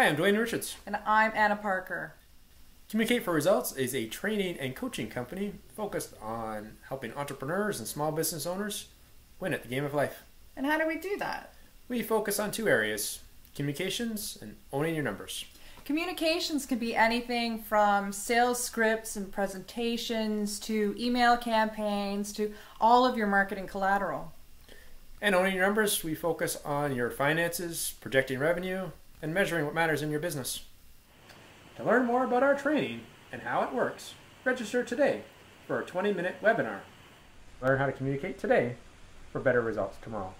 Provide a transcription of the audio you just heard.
Hi, I'm Dwayne Richards. And I'm Anna Parker. Communicate for Results is a training and coaching company focused on helping entrepreneurs and small business owners win at the game of life. And how do we do that? We focus on two areas communications and owning your numbers. Communications can be anything from sales scripts and presentations to email campaigns to all of your marketing collateral. And owning your numbers, we focus on your finances, projecting revenue, and measuring what matters in your business. To learn more about our training and how it works, register today for a 20 minute webinar. Learn how to communicate today for better results tomorrow.